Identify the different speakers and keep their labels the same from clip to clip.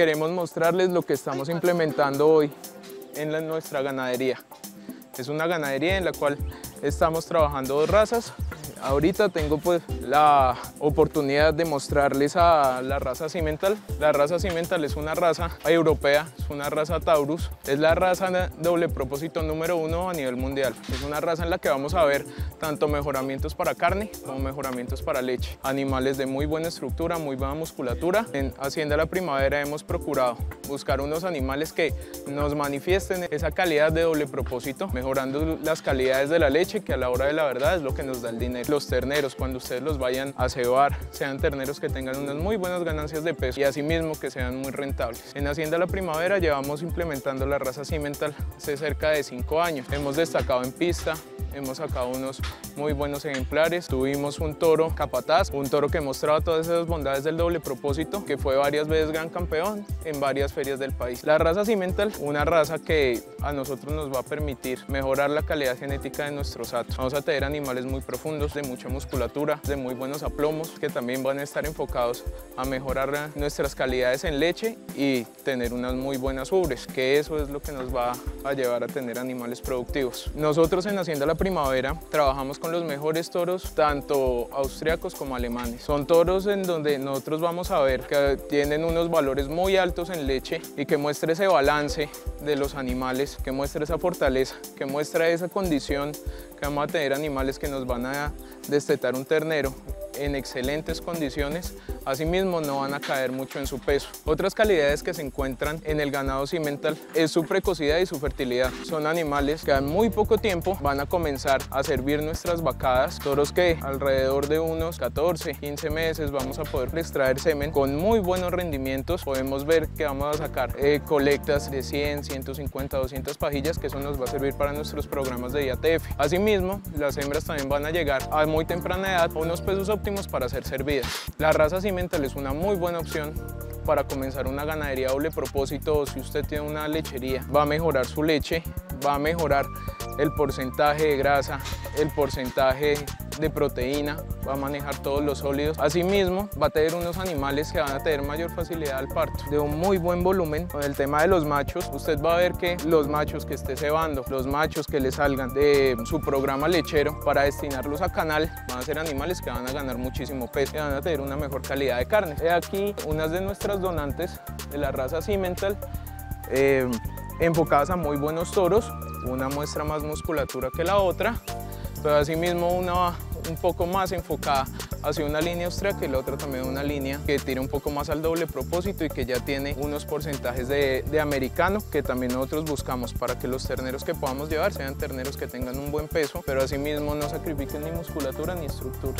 Speaker 1: queremos mostrarles lo que estamos implementando hoy en nuestra ganadería. Es una ganadería en la cual estamos trabajando dos razas. Ahorita tengo pues la oportunidad de mostrarles a la raza Cimental. La raza Cimental es una raza europea, es una raza Taurus. Es la raza doble propósito número uno a nivel mundial. Es una raza en la que vamos a ver tanto mejoramientos para carne como mejoramientos para leche. Animales de muy buena estructura, muy buena musculatura. En Hacienda La Primavera hemos procurado buscar unos animales que nos manifiesten esa calidad de doble propósito, mejorando las calidades de la leche, que a la hora de la verdad es lo que nos da el dinero. Los terneros, cuando ustedes los vayan a cebar, sean terneros que tengan unas muy buenas ganancias de peso y asimismo que sean muy rentables. En Hacienda La Primavera llevamos implementando la raza cimental hace cerca de cinco años. Hemos destacado en pista, hemos sacado unos muy buenos ejemplares. Tuvimos un toro capataz, un toro que mostraba todas esas bondades del doble propósito, que fue varias veces gran campeón en varias ferias del país. La raza cimental, una raza que a nosotros nos va a permitir mejorar la calidad genética de nuestros atos. Vamos a tener animales muy profundos, de mucha musculatura, de muy buenos aplomos, que también van a estar enfocados a mejorar nuestras calidades en leche y tener unas muy buenas ubres, que eso es lo que nos va a llevar a tener animales productivos. Nosotros en Hacienda La Primavera trabajamos con los mejores toros, tanto austriacos como alemanes. Son toros en donde nosotros vamos a ver que tienen unos valores muy altos en leche y que muestra ese balance de los animales, que muestra esa fortaleza, que muestra esa condición que vamos a tener animales que nos van a destetar un ternero en excelentes condiciones, asimismo no van a caer mucho en su peso. Otras calidades que se encuentran en el ganado cimental es su precocidad y su fertilidad. Son animales que en muy poco tiempo van a comenzar a servir nuestras vacadas, toros que alrededor de unos 14, 15 meses vamos a poder extraer semen con muy buenos rendimientos. Podemos ver que vamos a sacar eh, colectas de 100, 150, 200 pajillas, que eso nos va a servir para nuestros programas de IATF. Asimismo, las hembras también van a llegar a muy temprana edad a unos pesos óptimos para ser servidas. La raza cimental es una muy buena opción para comenzar una ganadería doble propósito si usted tiene una lechería. Va a mejorar su leche, va a mejorar el porcentaje de grasa, el porcentaje de proteína, va a manejar todos los sólidos. Asimismo, va a tener unos animales que van a tener mayor facilidad al parto, de un muy buen volumen. Con el tema de los machos, usted va a ver que los machos que esté cebando, los machos que le salgan de su programa lechero para destinarlos a canal, van a ser animales que van a ganar muchísimo peso y van a tener una mejor calidad de carne. Aquí unas de nuestras donantes de la raza Cimental, eh, enfocadas a muy buenos toros, una muestra más musculatura que la otra, pero asimismo una un poco más enfocada hacia una línea austríaca y la otra también una línea que tira un poco más al doble propósito y que ya tiene unos porcentajes de, de americano que también nosotros buscamos para que los terneros que podamos llevar sean terneros que tengan un buen peso, pero asimismo no sacrifiquen ni musculatura ni estructura.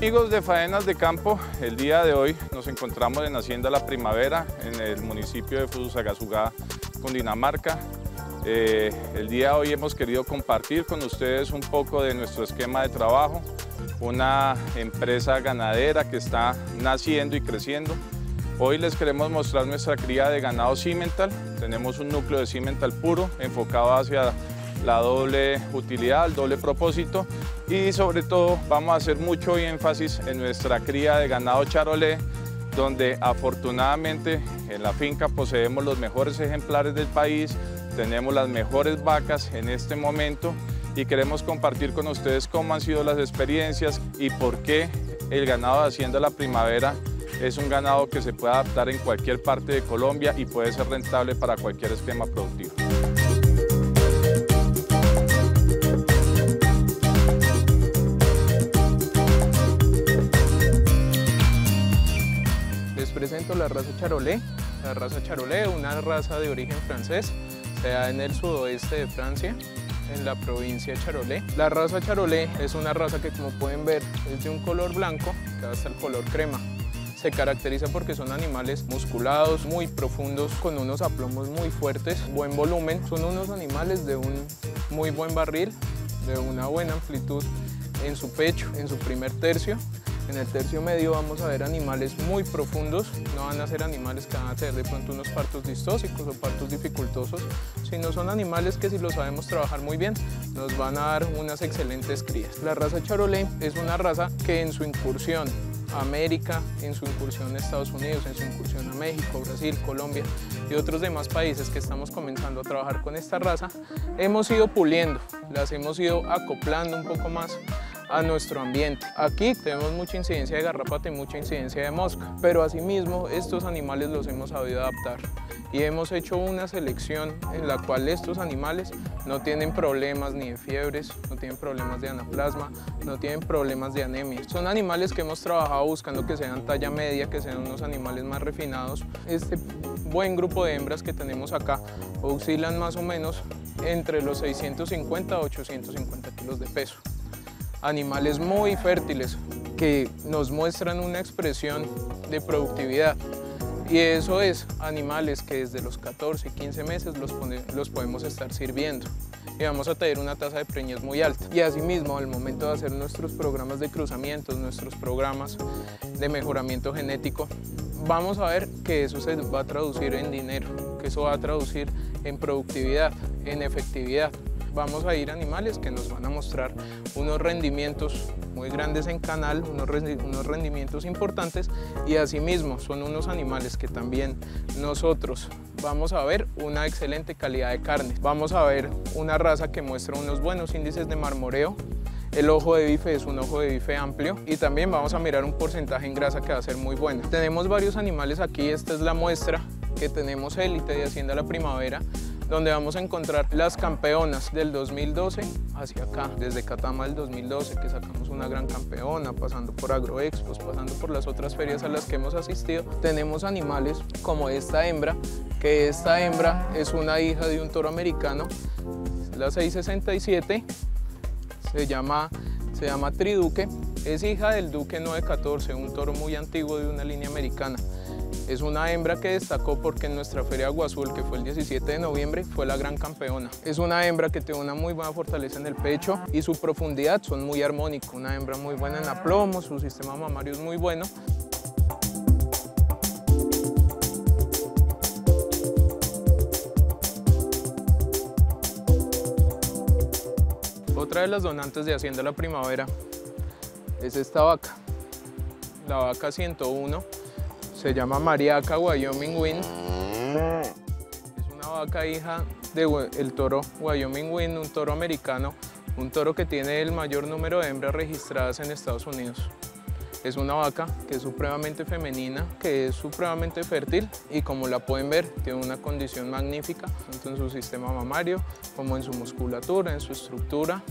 Speaker 2: Amigos de Faenas de Campo, el día de hoy nos encontramos en Hacienda La Primavera, en el municipio de Fusagasugá, Cundinamarca. Eh, el día de hoy hemos querido compartir con ustedes un poco de nuestro esquema de trabajo, una empresa ganadera que está naciendo y creciendo. Hoy les queremos mostrar nuestra cría de ganado cimental. Tenemos un núcleo de cimental puro enfocado hacia la doble utilidad, el doble propósito y sobre todo vamos a hacer mucho énfasis en nuestra cría de ganado charolé donde afortunadamente en la finca poseemos los mejores ejemplares del país, tenemos las mejores vacas en este momento y queremos compartir con ustedes cómo han sido las experiencias y por qué el ganado de Hacienda La Primavera es un ganado que se puede adaptar en cualquier parte de Colombia y puede ser rentable para cualquier esquema productivo.
Speaker 1: La raza Charolais. La raza Charolais, una raza de origen francés, se da en el sudoeste de Francia, en la provincia de Charolais. La raza Charolais es una raza que como pueden ver es de un color blanco hasta el color crema. Se caracteriza porque son animales musculados, muy profundos, con unos aplomos muy fuertes, buen volumen. Son unos animales de un muy buen barril, de una buena amplitud en su pecho, en su primer tercio. En el tercio medio vamos a ver animales muy profundos, no van a ser animales que van a tener de pronto unos partos distóxicos o partos dificultosos, sino son animales que si lo sabemos trabajar muy bien, nos van a dar unas excelentes crías. La raza Charolais es una raza que en su incursión América, en su incursión a Estados Unidos, en su incursión a México, Brasil, Colombia y otros demás países que estamos comenzando a trabajar con esta raza, hemos ido puliendo, las hemos ido acoplando un poco más a nuestro ambiente. Aquí tenemos mucha incidencia de garrapata y mucha incidencia de mosca, pero asimismo estos animales los hemos sabido adaptar y hemos hecho una selección en la cual estos animales no tienen problemas ni de fiebres, no tienen problemas de anaplasma, no tienen problemas de anemia. Son animales que hemos trabajado buscando que sean talla media, que sean unos animales más refinados. Este buen grupo de hembras que tenemos acá oscilan más o menos entre los 650 a 850 kilos de peso. Animales muy fértiles que nos muestran una expresión de productividad. Y eso es animales que desde los 14, 15 meses los, podemos estar sirviendo. Y vamos a tener una tasa de preñez muy alta. Y asimismo, al momento de hacer nuestros programas de cruzamientos, nuestros programas de mejoramiento genético, vamos a ver que eso se va a traducir en dinero, que eso va a traducir en productividad, en efectividad vamos a ir a animales que nos van a mostrar unos rendimientos muy grandes en canal, unos, rendimientos importantes y asimismo son unos animales que también nosotros vamos a ver una excelente calidad de carne. Vamos a ver una raza que muestra unos buenos índices de marmoreo, el ojo de bife es un ojo de bife amplio y también vamos a mirar un porcentaje en grasa que va a ser muy bueno. Tenemos varios animales aquí, esta es la muestra que tenemos élite de Hacienda La Primavera donde vamos a encontrar las campeonas del 2012 hacia acá, desde Catama del 2012, que sacamos una gran campeona, pasando por Agroexpos, pasando por las otras ferias a las que hemos asistido. Tenemos animales como esta hembra, que esta hembra es una hija de un toro americano, la 667, se llama, se llama Triduque, es hija del Duque 914, un toro muy antiguo de una línea americana. Es una hembra que destacó porque en nuestra Feria Agua Azul, que fue el 17 de noviembre, fue la gran campeona. Es una hembra que tiene una muy buena fortaleza en el pecho y su profundidad son muy armónicos. Una hembra muy buena en aplomo, su sistema mamario es muy bueno. Otra de las donantes de Hacienda La Primavera es esta vaca, la vaca 101 se llama Mariaca Wyoming Wind. Es una vaca hija del toro Wyoming Wind, un toro americano, un toro que tiene el mayor número de hembras registradas en Estados Unidos. Es una vaca que es supremamente femenina, que es supremamente fértil y como la pueden ver tiene una condición magnífica, tanto en su sistema mamario como en su musculatura, en su estructura,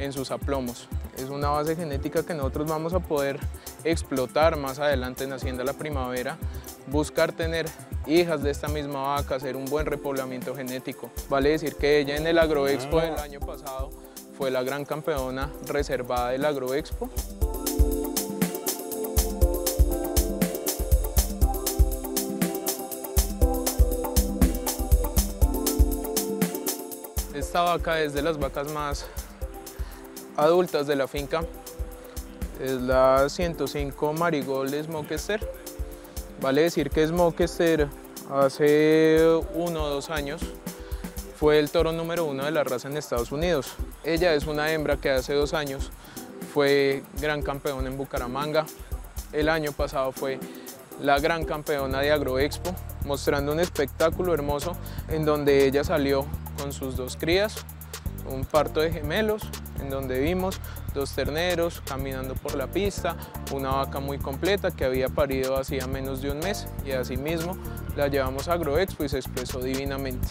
Speaker 1: en sus aplomos. Es una base genética que nosotros vamos a poder explotar más adelante en Hacienda La Primavera, buscar tener hijas de esta misma vaca, hacer un buen repoblamiento genético. Vale decir que ella en el Agroexpo del año pasado fue la gran campeona reservada del Agroexpo. Esta vaca es de las vacas más adultas de la finca. Es la 105 Marigold Smokester. Vale decir que Smokester hace uno o dos años fue el toro número uno de la raza en Estados Unidos. Ella es una hembra que hace dos años fue gran campeona en Bucaramanga. El año pasado fue la gran campeona de Agroexpo, mostrando un espectáculo hermoso en donde ella salió con sus dos crías, un parto de gemelos en donde vimos dos terneros caminando por la pista, una vaca muy completa que había parido hacía menos de un mes y asimismo la llevamos a Agroexpo y se expresó divinamente.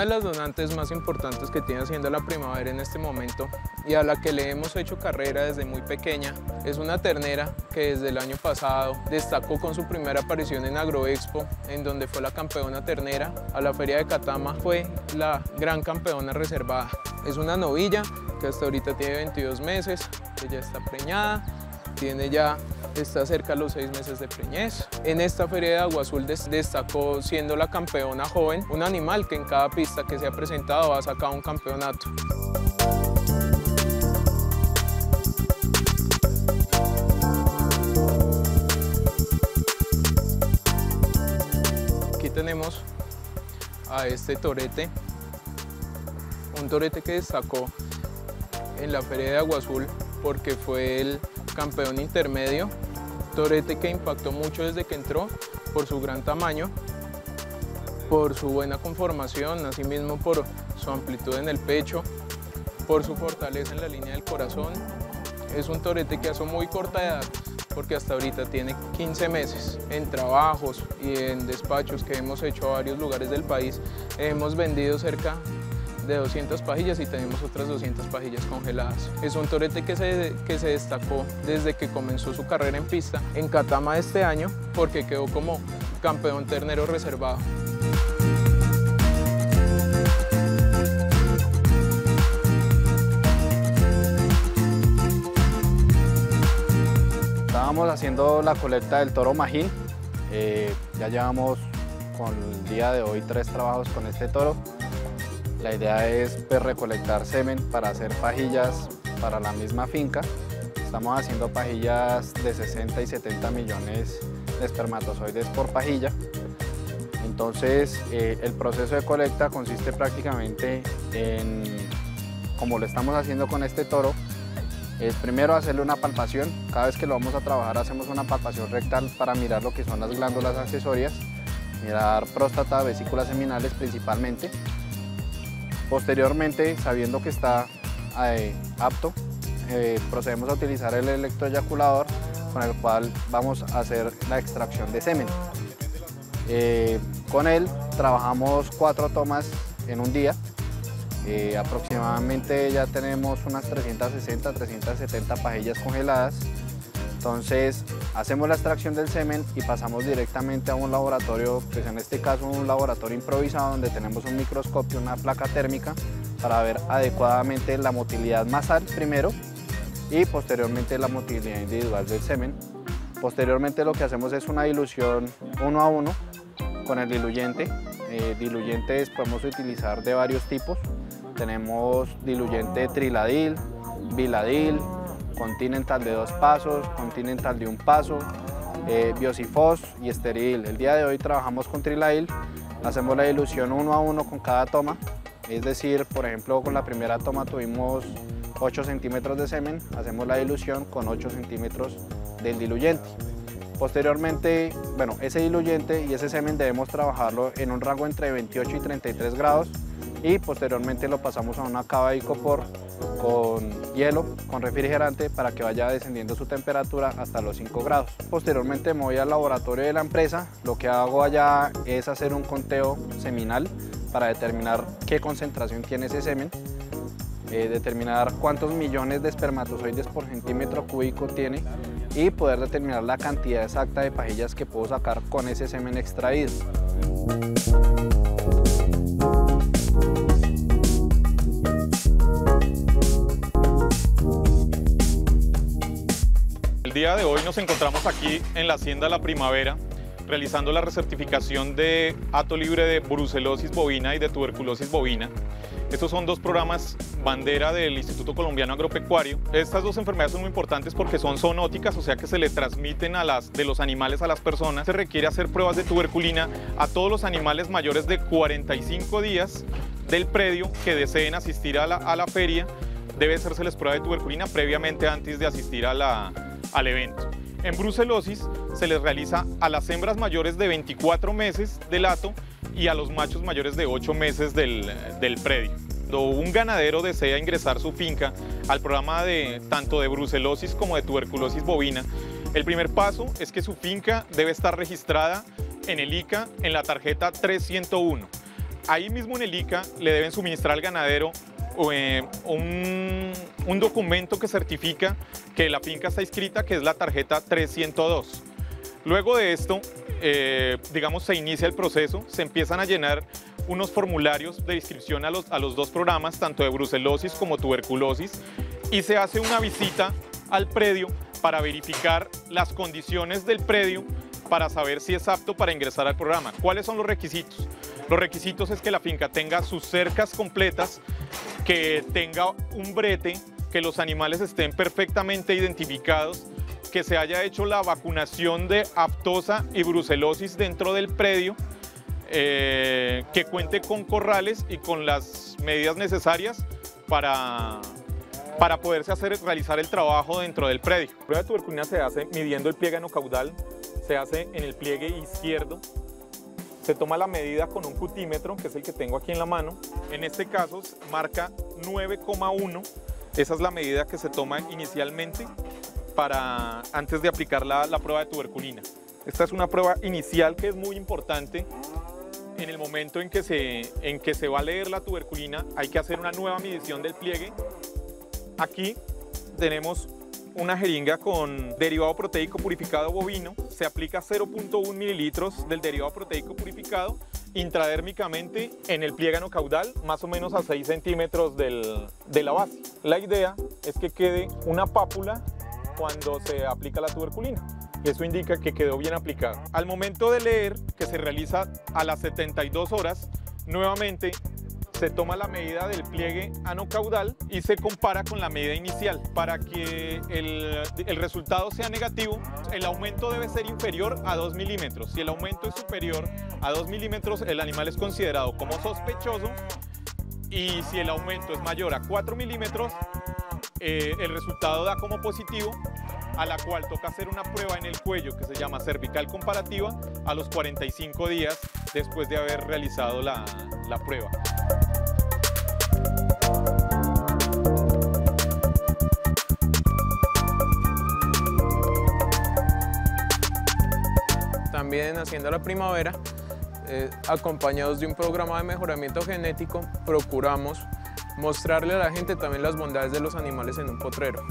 Speaker 1: Una de las donantes más importantes que tiene Hacienda la Primavera en este momento y a la que le hemos hecho carrera desde muy pequeña es una ternera que desde el año pasado destacó con su primera aparición en Agroexpo, en donde fue la campeona ternera. A la feria de Catama fue la gran campeona reservada. Es una novilla que hasta ahorita tiene 22 meses, ya está preñada, tiene ya está cerca de los seis meses de preñez. En esta feria de Agua Azul destacó siendo la campeona joven, un animal que en cada pista que se ha presentado ha sacado un campeonato. Aquí tenemos a este torete, un torete que destacó en la Feria de Agua Azul porque fue el campeón intermedio, torete que impactó mucho desde que entró por su gran tamaño, por su buena conformación, asimismo por su amplitud en el pecho, por su fortaleza en la línea del corazón. Es un torete que hace muy corta edad, porque hasta ahorita tiene 15 meses en trabajos y en despachos que hemos hecho a varios lugares del país. Hemos vendido cerca de 200 pajillas y tenemos otras 200 pajillas congeladas. Es un torete que se, que se destacó desde que comenzó su carrera en pista en Catama este año porque quedó como campeón ternero reservado.
Speaker 3: Estábamos haciendo la colecta del toro Majín. Eh, ya llevamos con el día de hoy tres trabajos con este toro. La idea es pues, recolectar semen para hacer pajillas para la misma finca. Estamos haciendo pajillas de 60 y 70 millones de espermatozoides por pajilla. Entonces, eh, el proceso de colecta consiste prácticamente en, como lo estamos haciendo con este toro, es primero hacerle una palpación. Cada vez que lo vamos a trabajar hacemos una palpación rectal para mirar lo que son las glándulas accesorias, mirar próstata, vesículas seminales principalmente. Posteriormente, sabiendo que está eh, apto, eh, procedemos a utilizar el electroeyaculador con el cual vamos a hacer la extracción de semen. Eh, con él trabajamos cuatro tomas en un día. aproximadamente ya tenemos unas 360, 370 pajillas congeladas. Entonces hacemos la extracción del semen y pasamos directamente a un laboratorio, pues en este caso un laboratorio improvisado donde tenemos un microscopio, una placa térmica para ver adecuadamente la motilidad masal primero y posteriormente la motilidad individual del semen. Posteriormente lo que hacemos es una dilución uno a uno con el diluyente. Eh, diluyentes podemos utilizar de varios tipos. Tenemos diluyente triladil, biladil, continental de dos pasos, continental de un paso, eh, biosifos y esteril. El día de hoy trabajamos con trilail, hacemos la dilución uno a uno con cada toma, es decir, por ejemplo, con la primera toma tuvimos 8 centímetros de semen, hacemos la dilución con 8 centímetros del diluyente. Posteriormente, bueno, ese diluyente y ese semen debemos trabajarlo en un rango entre 28 y 33 grados y posteriormente lo pasamos a una cava de icopor con hielo, con refrigerante para que vaya descendiendo su temperatura hasta los 5 grados. Posteriormente me voy al laboratorio de la empresa, lo que hago allá es hacer un conteo seminal para determinar qué concentración tiene ese semen, eh, determinar cuántos millones de espermatozoides por centímetro cúbico tiene y poder determinar la cantidad exacta de pajillas que puedo sacar con ese semen extraído.
Speaker 4: El día de hoy nos encontramos aquí en la Hacienda La Primavera realizando la recertificación de ato libre de brucelosis bovina y de tuberculosis bovina. Estos son dos programas bandera del Instituto Colombiano Agropecuario. Estas dos enfermedades son muy importantes porque son zoonóticas, o sea que se le transmiten a las, de los animales a las personas. Se requiere hacer pruebas de tuberculina a todos los animales mayores de 45 días del predio que deseen asistir a la, a la feria. Debe hacérseles prueba de tuberculina previamente antes de asistir al evento. En brucelosis se les realiza a las hembras mayores de 24 meses del lato y a los machos mayores de 8 meses del, del predio. Cuando un ganadero desea ingresar su finca al programa de tanto de brucelosis como de tuberculosis bovina, el primer paso es que su finca debe estar registrada en el ICA en la tarjeta 301. Ahí mismo en el ICA le deben suministrar al ganadero eh, un, documento que certifica que la finca está inscrita, que es la tarjeta 302. Luego de esto, eh, digamos, se inicia el proceso, se empiezan a llenar unos formularios de inscripción a los, a los dos programas, tanto de brucelosis como tuberculosis, y se hace una visita al predio para verificar las condiciones del predio para saber si es apto para ingresar al programa. ¿Cuáles son los requisitos? Los requisitos es que la finca tenga sus cercas completas, que tenga un brete, que los animales estén perfectamente identificados, que se haya hecho la vacunación de aptosa y brucelosis dentro del predio, eh, que cuente con corrales y con las medidas necesarias para, para poderse hacer, realizar el trabajo dentro del predio. La prueba de tuberculina se hace midiendo el pliegue caudal, se hace en el pliegue izquierdo, se toma la medida con un cutímetro, que es el que tengo aquí en la mano. En este caso marca 9,1, esa es la medida que se toma inicialmente para, antes de aplicar la, la prueba de tuberculina. Esta es una prueba inicial que es muy importante en el momento en que, se, en que se va a leer la tuberculina hay que hacer una nueva medición del pliegue. Aquí tenemos una jeringa con derivado proteico purificado bovino. Se aplica 0.1 mililitros del derivado proteico purificado intradérmicamente en el pliégano caudal, más o menos a 6 centímetros del, de la base. La idea es que quede una pápula cuando se aplica la tuberculina eso indica que quedó bien aplicado. Al momento de leer, que se realiza a las 72 horas, nuevamente se toma la medida del pliegue anocaudal y se compara con la medida inicial. Para que el, resultado sea negativo, el aumento debe ser inferior a 2 milímetros. Si el aumento es superior a 2 milímetros, el animal es considerado como sospechoso y si el aumento es mayor a 4 milímetros, eh, el resultado da como positivo a la cual toca hacer una prueba en el cuello que se llama cervical comparativa a los 45 días después de haber realizado la prueba.
Speaker 1: También Hacienda la Primavera, eh, acompañados de un programa de mejoramiento genético, procuramos mostrarle a la gente también las bondades de los animales en un potrero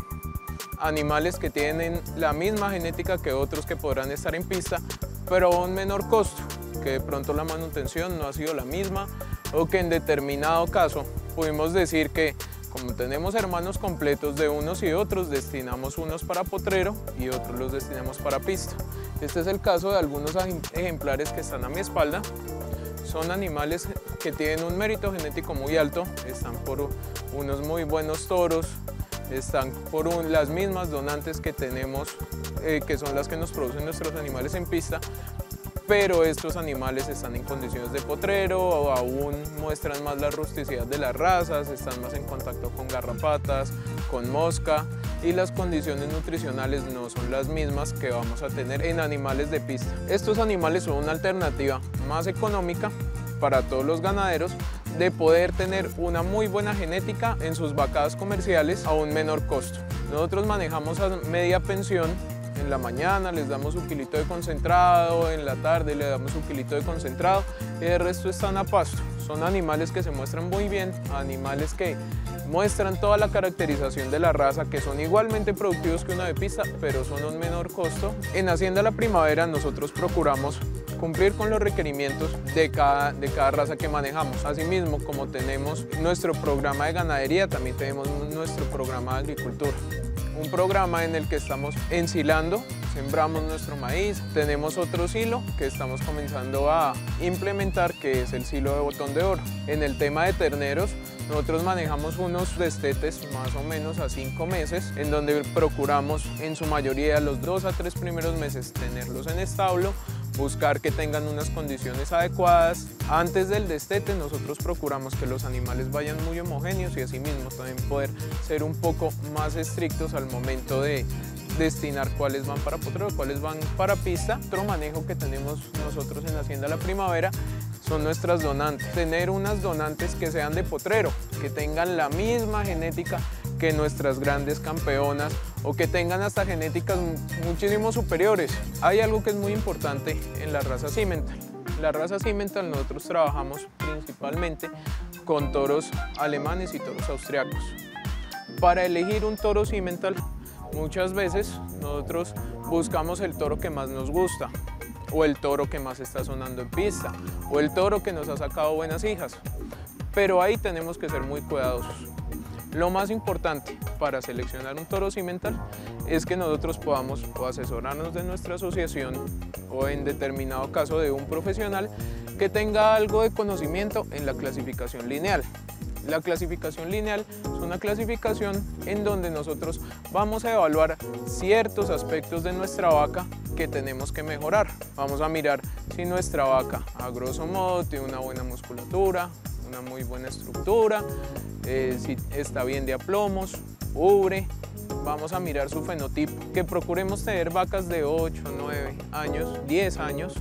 Speaker 1: animales que tienen la misma genética que otros que podrán estar en pista, pero a un menor costo, que de pronto la manutención no ha sido la misma o que en determinado caso pudimos decir que como tenemos hermanos completos de unos y otros, destinamos unos para potrero y otros los destinamos para pista. Este es el caso de algunos ejemplares que están a mi espalda. Son animales que tienen un mérito genético muy alto, están por unos muy buenos toros, están por las mismas donantes que tenemos, eh, que son las que nos producen nuestros animales en pista, pero estos animales están en condiciones de potrero, o aún muestran más la rusticidad de las razas, están más en contacto con garrapatas, con mosca, y las condiciones nutricionales no son las mismas que vamos a tener en animales de pista. Estos animales son una alternativa más económica para todos los ganaderos de poder tener una muy buena genética en sus vacadas comerciales a un menor costo. Nosotros manejamos a media pensión en la mañana les damos un kilito de concentrado, en la tarde le damos un kilito de concentrado y el resto están a pasto. Son animales que se muestran muy bien, animales que muestran toda la caracterización de la raza, que son igualmente productivos que una de pista, pero son un menor costo. En Hacienda La Primavera nosotros procuramos cumplir con los requerimientos de cada, de cada raza que manejamos. Asimismo, como tenemos nuestro programa de ganadería, también tenemos nuestro programa de agricultura. Un programa en el que estamos ensilando, sembramos nuestro maíz, tenemos otro silo que estamos comenzando a implementar que es el silo de botón de oro. En el tema de terneros, nosotros manejamos unos destetes más o menos a cinco meses, en donde procuramos en su mayoría los dos a tres primeros meses tenerlos en establo, buscar que tengan unas condiciones adecuadas. Antes del destete nosotros procuramos que los animales vayan muy homogéneos y asimismo también poder ser un poco más estrictos al momento de destinar cuáles van para potrero, cuáles van para pista. Otro manejo que tenemos nosotros en Hacienda La Primavera son nuestras donantes. Tener unas donantes que sean de potrero, que tengan la misma genética que nuestras grandes campeonas o que tengan hasta genéticas muchísimo superiores. Hay algo que es muy importante en la raza Cimental. La raza Cimental nosotros trabajamos principalmente con toros alemanes y toros austriacos. Para elegir un toro Cimental muchas veces nosotros buscamos el toro que más nos gusta o el toro que más está sonando en pista o el toro que nos ha sacado buenas hijas. Pero ahí tenemos que ser muy cuidadosos Lo más importante para seleccionar un toro cimental es que nosotros podamos asesorarnos de nuestra asociación o en determinado caso de un profesional que tenga algo de conocimiento en la clasificación lineal. La clasificación lineal es una clasificación en donde nosotros vamos a evaluar ciertos aspectos de nuestra vaca que tenemos que mejorar. Vamos a mirar si nuestra vaca, a grosso modo, tiene una buena musculatura, una muy buena estructura, eh, si está bien de aplomos, ubre, vamos a mirar su fenotipo, que procuremos tener vacas de 8, 9 años, 10 años,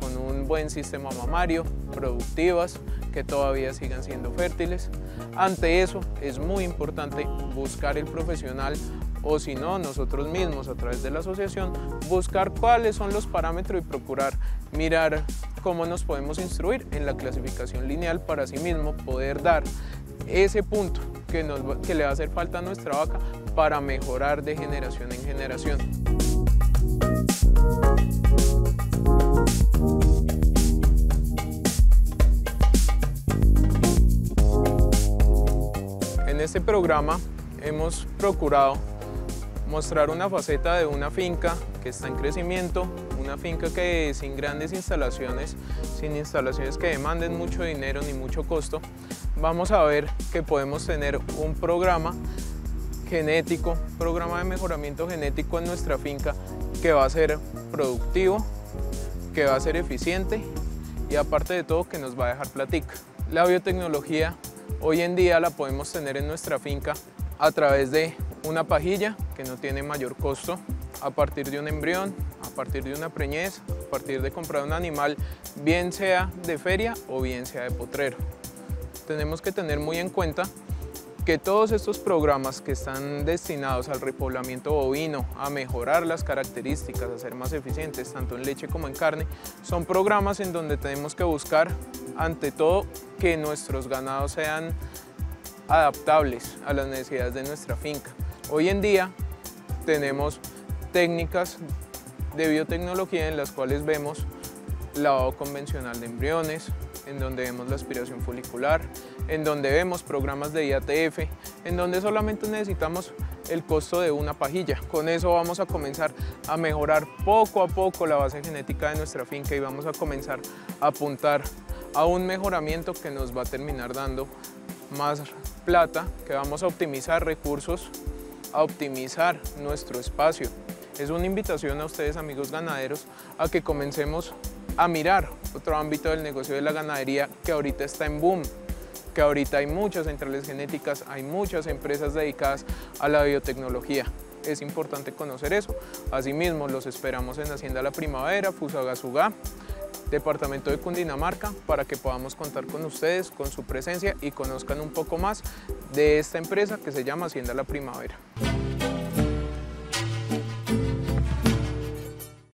Speaker 1: con un buen sistema mamario, productivas, que todavía sigan siendo fértiles. Ante eso es muy importante buscar el profesional o si no, nosotros mismos a través de la asociación, buscar cuáles son los parámetros y procurar mirar cómo nos podemos instruir en la clasificación lineal para sí mismo poder dar ese punto que, que le va a hacer falta a nuestra vaca para mejorar de generación en generación. En este programa hemos procurado mostrar una faceta de una finca que está en crecimiento, una finca que sin grandes instalaciones, sin instalaciones que demanden mucho dinero ni mucho costo, vamos a ver que podemos tener un programa genético, programa de mejoramiento genético en nuestra finca que va a ser productivo, que va a ser eficiente y aparte de todo que nos va a dejar platica. La biotecnología hoy en día la podemos tener en nuestra finca a través de una pajilla que no tiene mayor costo a partir de un embrión, a partir de una preñez, a partir de comprar un animal, bien sea de feria o bien sea de potrero. Tenemos que tener muy en cuenta que todos estos programas que están destinados al repoblamiento bovino, a mejorar las características, a ser más eficientes tanto en leche como en carne, son programas en donde tenemos que buscar ante todo que nuestros ganados sean adaptables a las necesidades de nuestra finca. Hoy en día tenemos técnicas de biotecnología en las cuales vemos lavado convencional de embriones, en donde vemos la aspiración folicular, en donde vemos programas de IATF, en donde solamente necesitamos el costo de una pajilla. Con eso vamos a comenzar a mejorar poco a poco la base genética de nuestra finca y vamos a comenzar a apuntar a un mejoramiento que nos va a terminar dando más plata, que vamos a optimizar recursos a optimizar nuestro espacio. Es una invitación a ustedes, amigos ganaderos, a que comencemos a mirar otro ámbito del negocio de la ganadería que ahorita está en boom, que ahorita hay muchas centrales genéticas, hay muchas empresas dedicadas a la biotecnología. Es importante conocer eso. Asimismo, los esperamos en Hacienda La Primavera, Fusagasugá, departamento de Cundinamarca, para que podamos contar con ustedes, con su presencia y conozcan un poco más de esta empresa que se llama Hacienda La Primavera.